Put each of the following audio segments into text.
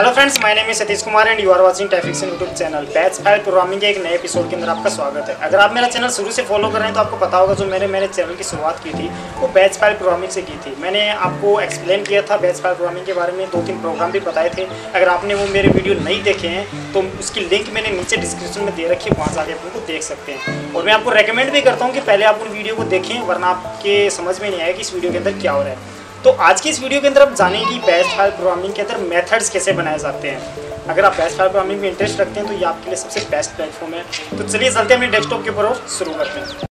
Hello friends my name Satish Kumar and you are watching टेफिक्स YouTube channel batch file programming के एक नए episode के अंदर आपका स्वागत है। अगर आप मेरा चैनल शुरू से फॉलो कर रहे हैं तो आपको पता होगा जो मैंने मेरे चैनल की शुरुआत की थी, वो बैच फ़ाइल प्रोग्रामिंग से की थी। मैंने आपको एक्सप्लेन किया था बैच फ़ाइल प्रोग्रामिंग के बारे में दो तीन प्रोग्राम भी बताए थे। अगर आपने वो मेरे वीडियो नहीं देखे हैं तो उसकी लिंक मैंने नीचे डिस्क्रिप्शन में दे रखी है, वहाँ से आके आप उनको देख सकते हैं। और मैं आपको रिकमेंड भी करता हूँ कि पहले आप उन वीडियो को देखें, वरना आपके समझ में नहीं आया कि इस वीडियो के अंदर क्या हो रहा है। तो आज की इस वीडियो के अंदर आप जानेंगे बेस्ट फ़ाइल प्रोग्रामिंग के अंदर मेथड्स कैसे बनाए जाते हैं। अगर आप बेस्ट फ़ाइल प्रोग्रामिंग में इंटरेस्ट रखते हैं तो ये आपके लिए सबसे बेस्ट प्लेटफॉर्म है। तो चलिए चलते हैं अपने डेस्कटॉप के ऊपर शुरू करते हैं।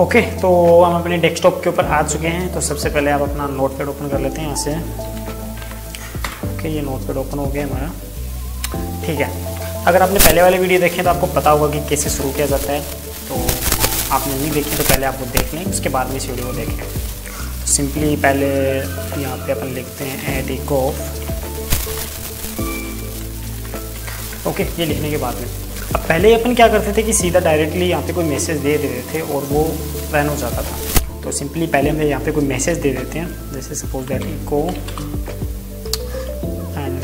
ओके तो हम अपने डेस्कटॉप के ऊपर आ चुके हैं। तो सबसे पहले आप अपना नोट पैड ओपन कर लेते हैं यहाँ से। ओके ये नोट पैड ओपन हो गया हमारा। ठीक है। अगर आपने पहले वाले वीडियो देखे तो आपको पता होगा कि कैसे शुरू किया जाता है। तो आपने नहीं देखी तो पहले आप वो देख लें। उसके बाद में इस वीडियो को देखें। तो सिंपली पहले यहाँ पे अपन लिखते हैं एड इको ओके ये लिखने के बाद में। अब पहले अपन क्या करते थे कि सीधा डायरेक्टली यहाँ पे कोई मैसेज दे देते थे, और वो रन हो जाता था। तो सिंपली पहले हम यहाँ पे कोई मैसेज दे देते हैं, जैसे suppose that echo and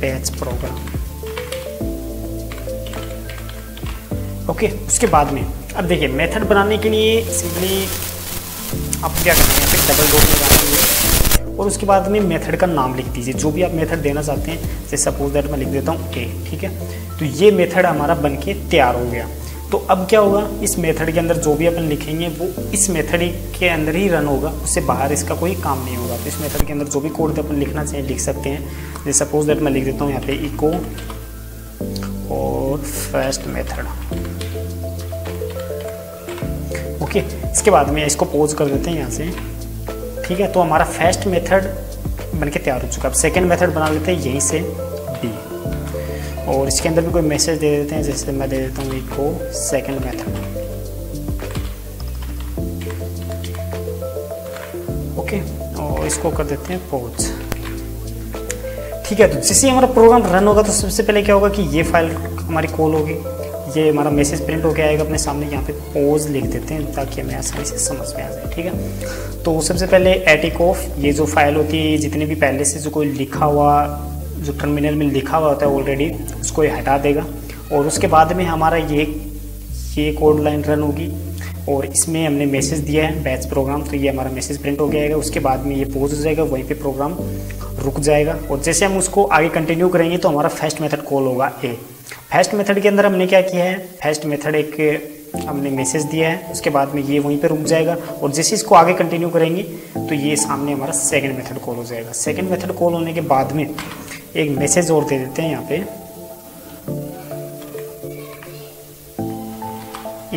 batch program okay उसके बाद में, अब देखिए मेथड बनाने के लिए सिंपली आप क्या करते हैं पे डबल डोर लगाना और उसके बाद में मेथड का नाम लिख दीजिए, जो भी आप मेथड देना चाहते हैं, जैसे सपोज़ दैट मैं लिख देता हूँ ए ठीक है? तो ये मेथड हमारा बन के तैयार हो गया। तो अब क्या होगा? इस मेथड के अंदर जो भी अपन लिखेंगे, वो इस मेथड के अंदर ही रन होगा। उससे बाहर इसका कोई काम नहीं होगा। तो इस मेथड के अंदर जो भी कोड अपन लिखना चाहिए लिख सकते हैं। जैसे सपोज़ दैट मैं लिख देता हूँ यहाँ पे इको और फ़र्स्ट मेथड ओके इसके बाद में इसको पोज कर देते हैं यहाँ से। ठीक है? तो हमारा फ़र्स्ट मेथड बन के तैयार हो चुका है। अब सेकेंड मेथड बना लेते हैं यहीं से बी और इसके अंदर भी कोई मैसेज दे देते हैं, जैसे मैं दे देता हूँ इको सेकेंड मेथड ओके और इसको कर देते हैं पोज ठीक है तो जैसे हमारा प्रोग्राम रन होगा तो सबसे पहले क्या होगा कि ये फ़ाइल हमारी कॉल होगी। ये हमारा मैसेज प्रिंट होकर आएगा, अपने सामने यहाँ पे पोज लिख देते हैं, ताकि हमें आसानी से समझ में आ जाए, ठीक है? तो सबसे पहले एटिक ऑफ़ ये जो फ़ाइल होती है जितने भी पहले से जो कोई लिखा हुआ जो टर्मिनल में लिखा हुआ होता है ऑलरेडी उसको ये हटा देगा। और उसके बाद में हमारा ये ये कोड लाइन रन होगी। और इसमें हमने मैसेज दिया है बैच प्रोग्राम तो ये हमारा मैसेज प्रिंट हो जाएगा उसके बाद में ये पोज हो जाएगा, वहीं पे प्रोग्राम रुक जाएगा। और जैसे हम उसको आगे कंटिन्यू करेंगे तो हमारा फ़र्स्ट मेथड कॉल होगा ए फ़र्स्ट मेथड के अंदर हमने क्या किया है? फ़र्स्ट मेथड एक, हमने मैसेज दिया है। उसके बाद में ये वहीं पर रुक जाएगा। और जैसे इसको आगे कंटिन्यू करेंगे तो ये सामने हमारा सेकेंड मेथड कॉल हो जाएगा। सेकेंड मेथड कॉल होने के बाद में एक मैसेज और दे देते हैं यहाँ पे।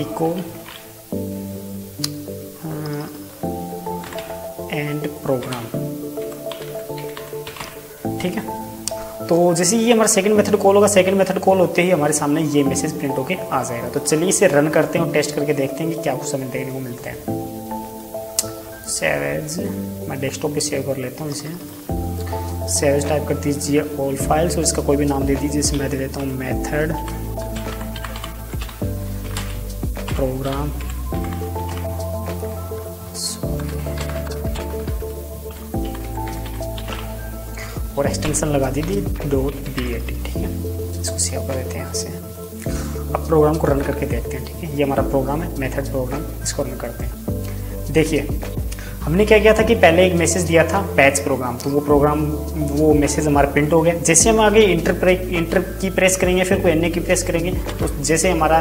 इको एंड प्रोग्राम ठीक है? तो जैसे ये हमारा सेकंड मेथड कॉल होगा सेकंड मेथड कॉल होते ही हमारे सामने ये मैसेज प्रिंट होके आ जाएगा। तो चलिए इसे रन करते हैं और टेस्ट करके देखते हैं कि क्या कुछ हमें देखने को मिलता है। सेवेज मैं डेस्कटॉप पे सेव कर लेता हूँ इसे। सेवेज टाइप कर दीजिए ऑल फाइल्स और इसका कोई भी नाम दे दीजिए इसे मैं दे देता हूँ मेथड प्रोग्राम और एक्सटेंशन लगा दीजिए. डॉट बी ए टी ठीक है? इसको सेव कर देते हैं यहाँ से। अब प्रोग्राम को रन करके देखते हैं, ठीक है? ये हमारा प्रोग्राम है मेथड प्रोग्राम इसको रन करते हैं। देखिए हमने क्या किया था कि पहले एक मैसेज दिया था पैच प्रोग्राम तो वो प्रोग्राम वो मैसेज हमारा प्रिंट हो गया। जैसे हम आगे इंटर इंटर की प्रेस करेंगे, फिर कोई अन्य की प्रेस करेंगे तो जैसे हमारा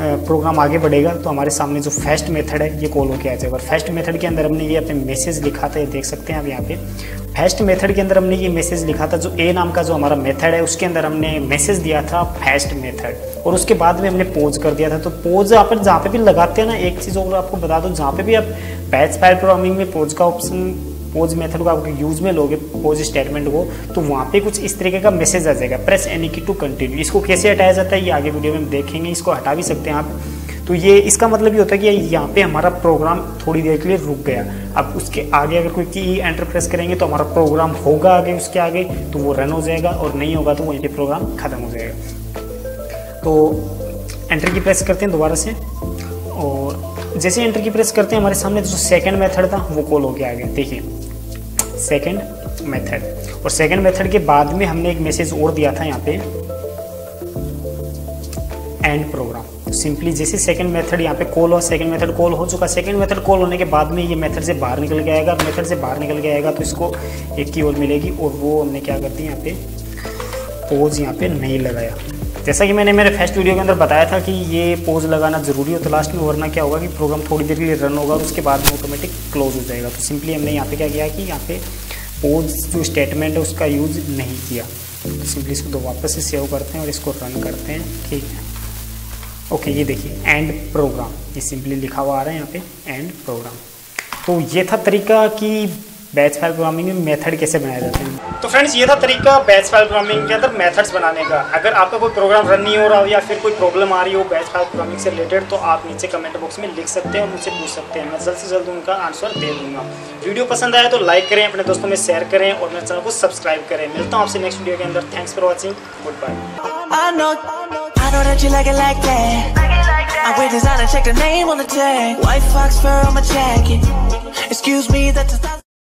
प्रोग्राम आगे बढ़ेगा तो हमारे सामने जो फ़र्स्ट मेथड है, ये कॉल होकर आ जाएगा। और फ़र्स्ट मेथड के अंदर हमने ये अपने मैसेज लिखा था ये देख सकते हैं आप यहाँ पे। फ़र्स्ट मेथड के अंदर हमने ये मैसेज लिखा था, जो ए नाम का जो हमारा मेथड है, उसके अंदर हमने मैसेज दिया था फ़र्स्ट मेथड। और उसके बाद में हमने पोज कर दिया था। तो पोज आप जहाँ पे भी लगाते हैं ना, एक चीज़ और आपको बता दो, जहाँ पे भी आप बैच फ़ाइल प्रोग्रामिंग में पोज का ऑप्शन पोज मेथड को आप यूज़ में लोगे पोज स्टेटमेंट को तो वहाँ पे कुछ इस तरीके का मैसेज आ जाएगा। Press any key to continue इसको कैसे हटाया जाता है, ये आगे वीडियो में हम देखेंगे। इसको हटा भी सकते हैं आप। तो ये इसका मतलब ये होता है कि यहाँ पे हमारा प्रोग्राम थोड़ी देर के लिए रुक गया। अब उसके आगे अगर कोई की एंटर प्रेस करेंगे तो हमारा प्रोग्राम होगा आगे, उसके आगे तो वो रन हो जाएगा और नहीं होगा तो वहीं पे प्रोग्राम खत्म हो जाएगा। तो एंटर की प्रेस करते हैं दोबारा से। और जैसे एंटर की प्रेस करते हैं, हमारे सामने जो सेकेंड मेथड था, वो कॉल हो गया आगे। देखिए सेकेंड मेथड और सेकेंड मेथड के बाद में हमने एक मैसेज और दिया था यहाँ पे एंड प्रोग्राम सिंपली जैसे सेकंड मेथड यहाँ पे कॉल हो सेकंड मेथड कॉल हो चुका। सेकंड मेथड कॉल होने के बाद में ये मेथड से बाहर निकल के आएगा। मेथड से बाहर निकल के आएगा तो इसको एक की ओर मिलेगी और वो हमने क्या कर दी यहाँ पे? पोज यहाँ पे नहीं लगाया। जैसा कि मैंने मेरे फ़र्स्ट वीडियो के अंदर बताया था कि ये पोज लगाना ज़रूरी होता तो लास्ट में वरना क्या होगा कि प्रोग्राम थोड़ी देर के लिए रन होगा उसके बाद में ऑटोमेटिक क्लोज हो जाएगा। तो सिंपली हमने यहाँ पे क्या किया कि यहाँ पे पोज जो स्टेटमेंट है उसका यूज़ नहीं किया। तो सिंपली इसको दो वापस से सेव करते हैं और इसको रन करते हैं। ठीक है। ओके ये देखिए एंड प्रोग्राम ये सिंपली लिखा हुआ आ रहा है यहाँ पे एंड प्रोग्राम तो ये था तरीका कि बैच फ़ाइल प्रोग्रामिंग में मेथड कैसे बनाए जाते हैं। तो फ्रेंड्स ये था तरीका बैच फ़ाइल प्रोग्रामिंग के अंदर मेथड्स बनाने का। अगर आपका कोई प्रोग्राम रन नहीं हो रहा हो या फिर कोई प्रॉब्लम आ रही हो बैच फ़ाइल प्रोग्रामिंग से रिलेटेड तो आप नीचे कमेंट बॉक्स में लिख सकते हैं और मुझसे पूछ सकते हैं। मैं जल्द से जल्द उनका आंसर दे दूँगा। वीडियो पसंद आया तो लाइक करें अपने दोस्तों में शेयर करें और मेरे चैनल को सब्सक्राइब करें। मिलता हूँ आपसे नेक्स्ट वीडियो के अंदर। Thanks for watching goodbye know that you like it like that. I wear designer, check the name on the tag. White fox fur on my jacket. Excuse me, that's a